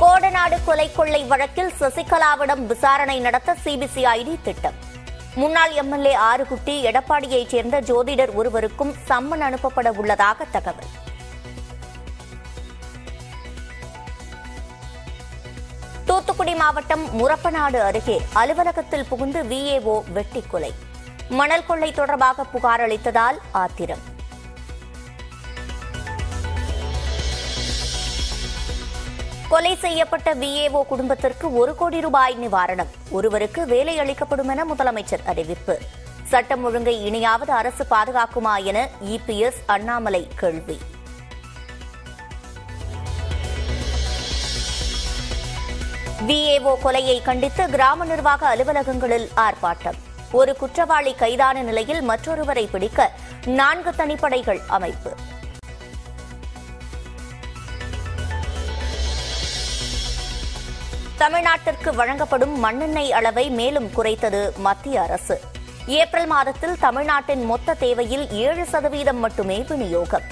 கோடநாடு கொலை கொள்ளை வழக்கில் சசிகலாவிடம் விசாரணை நடத்த சிபிசிஐடி திட்டம். முன்னாள் எம்எல்ஏ ஆறுகுட்டி எடப்பாடியைச் சேர்ந்த ஜோதிடர் ஒருவருக்கும் சம்மன் அனுப்பப்பட உள்ளதாக தகவல். தூத்துக்குடி மாவட்டம் முரப்பநாடு அருகே அலுவலகத்தில் புகுந்து விஏஓ வெட்டி கொலை. மணல் கொள்ளை தொடர்பாக புகார் அளித்ததால் ஆத்திரம். கொலை செய்யப்பட்ட விஏஓ குடும்பத்திற்கு ஒரு கோடி ரூபாய் நிவாரணம். ஒருவருக்கு வேலை அளிக்கப்படும் என முதலமைச்சர் அறிவிப்பு. சட்டம் ஒழுங்கை இனியாவது அரசு பாதுகாக்குமா என இபிஎஸ் அண்ணாமலை கேள்வி. விஏஓ கொலையை கண்டித்து கிராம நிர்வாக அலுவலகங்களில் ஆர்ப்பாட்டம். ஒரு குற்றவாளி கைதான நிலையில் மற்றொருவரை பிடிக்க நான்கு தனிப்படைகள் அமைப்பு. தமிழ்நாட்டிற்கு வழங்கப்படும் மண்ணெண்ணெய் அளவை மேலும் குறைத்தது மத்திய அரசு. ஏப்ரல் மாதத்தில் தமிழ்நாட்டின் மொத்த தேவையில் ஏழு சதவீதம் மட்டுமே விநியோகம்.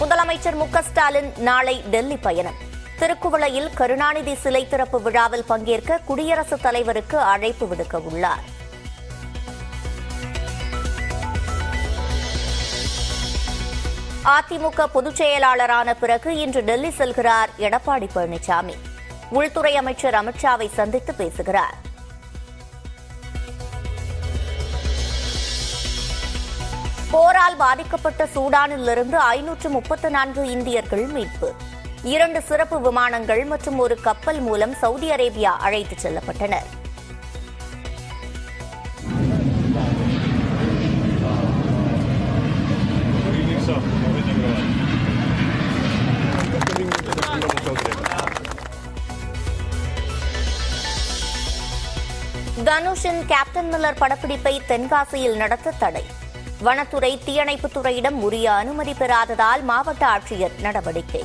முதலமைச்சர் மு ஸ்டாலின் நாளை டெல்லி பயணம். திருக்குவளையில் கருணாநிதி சிலை திறப்பு விழாவில் பங்கேற்க குடியரசுத் தலைவருக்கு அழைப்பு விடுக்க உள்ளாா் அதிமுக பொதுச் செயலாளரான பிறகு இன்று டெல்லி செல்கிறார் எடப்பாடி பழனிசாமி. உள்துறை அமைச்சர் அமித்ஷாவை சந்தித்து பேசுகிறார். போரால் பாதிக்கப்பட்ட சூடானிலிருந்து ஐநூற்று முப்பத்து நான்கு இந்தியர்கள் மீட்பு. இரண்டு சிறப்பு விமானங்கள் மற்றும் ஒரு கப்பல் மூலம் சவுதி அரேபியா அழைத்துச் செல்லப்பட்டனர். தனுஷின் கேப்டன் மில்லர் படப்பிடிப்பை தென்காசியில் நடத்த தடை. வனத்துறை தீயணைப்புத் துறையிடம் உரிய அனுமதி பெறாததால் மாவட்ட ஆட்சியர் நடவடிக்கை.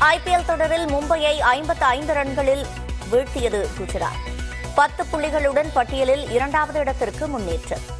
ஐபிஎல் தொடரில் மும்பையை ஐம்பத்து ஐந்து ரன்களில் வீழ்த்தியது குஜராத். பத்து புள்ளிகளுடன் பட்டியலில் இரண்டாவது இடத்திற்கு முன்னேற்றம்.